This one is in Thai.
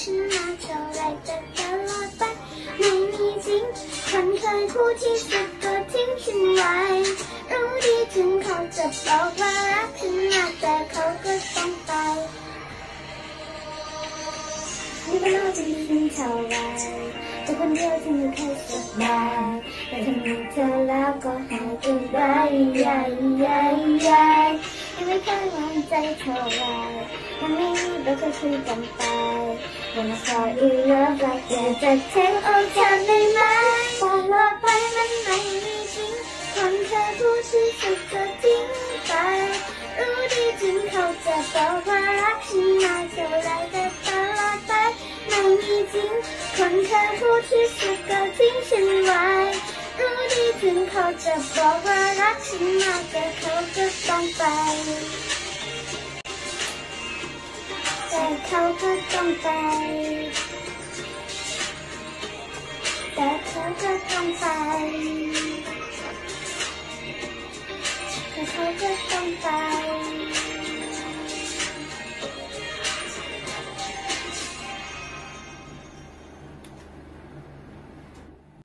ฉันมาเท่าไรแต่ตลอดไปไม่มีจริงคนเคยพูดที่สุดก็ทิ้งฉันไว้ ไม่ว่าจะมีเท่าไรแต่คนเดียวที่ไม่เคยสบายแต่ถ้ามีเธอแล้วก็หายกันไปใหญ่ใหญ่ใหญ่ยังไม่เคยวางใจเท่าไรยังไม่มีเราก็คุยกันไป When I saw you love like that จะเทคโจริง คนเคยพูดที่สุดก็ทิ้งฉันไว้รู้ดีถึงเขาจะบอกว่ารักฉันมากแต่เขาก็ต้องไป แต่เขาก็ต้องไป แต่เขาก็ต้องไปแต่เขาก็ต้องไป